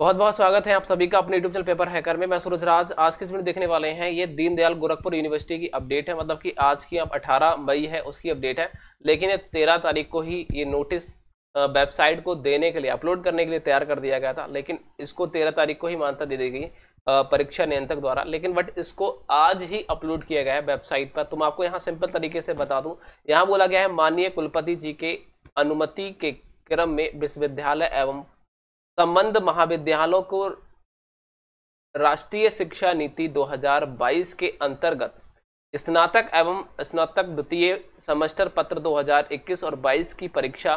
बहुत बहुत स्वागत है आप सभी का अपने यूट्यूब चैनल पेपर हैकर में। मैं सूरज राज आज के इसमें देखने वाले हैं? ये दीनदयाल गोरखपुर यूनिवर्सिटी की अपडेट है मतलब कि आज की अब 18 मई है, उसकी अपडेट है। लेकिन ये 13 तारीख को ही ये नोटिस वेबसाइट को देने के लिए, अपलोड करने के लिए तैयार कर दिया गया था। लेकिन इसको तेरह तारीख को ही मान्यता दे दी गई परीक्षा नियंत्रक द्वारा। लेकिन बट इसको आज ही अपलोड किया गया है वेबसाइट पर। तो मैं आपको यहाँ सिंपल तरीके से बता दूँ। यहाँ बोला गया है, माननीय कुलपति जी के अनुमति के क्रम में विश्वविद्यालय एवं संबंध महाविद्यालयों को राष्ट्रीय शिक्षा नीति 2022 के अंतर्गत स्नातक एवं स्नातक द्वितीय सेमेस्टर पत्र 2021 और 22 की परीक्षा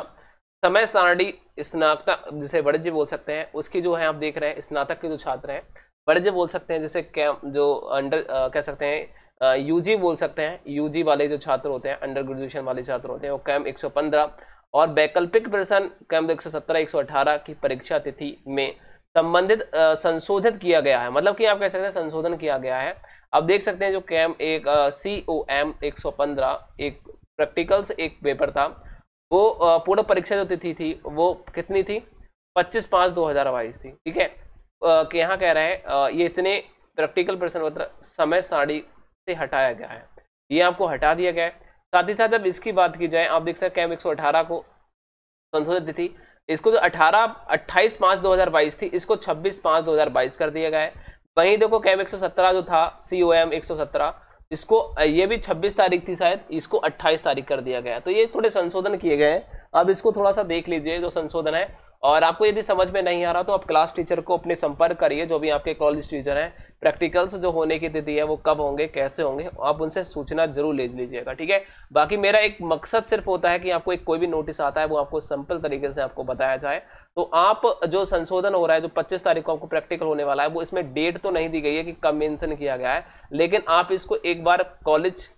समय सारणी स्नातक, जिसे जी बोल सकते हैं, उसकी जो है आप देख रहे हैं, स्नातक के जो छात्र हैं जी बोल सकते हैं, जैसे जो अंडर कह सकते हैं यूजी बोल सकते हैं यूजी वाले जो छात्र होते हैं अंडर ग्रेजुएशन वाले छात्र होते हैं, वो कैम 115 और वैकल्पिक प्रश्न सौ सत्रह, एक की परीक्षा तिथि में संबंधित संशोधित किया गया है। मतलब कि आप कह सकते हैं संशोधन किया गया है। अब देख सकते हैं जो कैम एक सी ओ एम एक सौ पंद्रह, एक प्रैक्टिकल्स एक पेपर था। वो पूर्ण परीक्षा जो तिथि थी, वो कितनी थी? पच्चीस पाँच दो हज़ार बाईस थी। ठीक है? कि यहाँ कह रहे हैं ये इतने प्रैक्टिकल प्रश्न पत्र समय साड़ी से हटाया गया है। ये आपको हटा दिया गया है। साथ ही साथ जब इसकी बात की जाए, आप देख सकते हैं एक को संशोधित तिथि इसको जो अठारह, अट्ठाईस पाँच दो हज़ार बाईस थी, इसको छब्बीस पाँच दो हज़ार बाईस कर दिया गया है। वहीं देखो कैम एक सौ सत्रह जो था सी ओ एम एक सौ सत्रह, इसको, ये भी 26 तारीख थी शायद, इसको 28 तारीख कर दिया गया। तो ये थोड़े संशोधन किए गए हैं। अब इसको थोड़ा सा देख लीजिए, जो संशोधन है और आपको यदि समझ में नहीं आ रहा तो आप क्लास टीचर को अपने संपर्क करिए, जो भी आपके कॉलेज टीचर हैं। प्रैक्टिकल्स जो होने की तिथि है, वो कब होंगे, कैसे होंगे, आप उनसे सूचना ज़रूर ले लीजिएगा, ठीक है? बाकी मेरा एक मकसद सिर्फ़ होता है कि आपको एक कोई भी नोटिस आता है, वो आपको सिंपल तरीके से आपको बताया जाए। तो आप जो संशोधन हो रहा है, जो 25 तारीख को आपको प्रैक्टिकल होने वाला है, वो इसमें डेट तो नहीं दी गई है कि कब मेंशन किया गया है, लेकिन आप इसको एक बार कॉलेज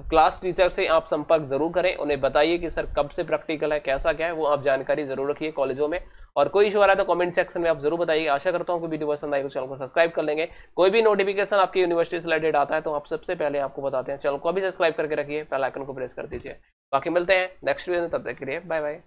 क्लास टीचर से आप संपर्क ज़रूर करें। उन्हें बताइए कि, सर, कब से प्रैक्टिकल है? कैसा क्या है? वो आप जानकारी ज़रूर रखिए कॉलेजों में। और कोई इशू आ रहा है तो कमेंट सेक्शन में आप ज़रूर बताइए। आशा करता हूँ कि वीडियो पसंद तो चैनल को सब्सक्राइब कर लेंगे। कोई भी नोटिफिकेशन आपकी यूनिवर्सिटी से रिलेटेड आता है तो आप सबसे पहले आपको बताते हैं। चैनल को भी सब्सक्राइब करके रखिए पहले आइकन को प्रेस कर दीजिए। बाकी मिलते हैं नेक्स्ट वीडियो में, तब तक के लिए बाय बाय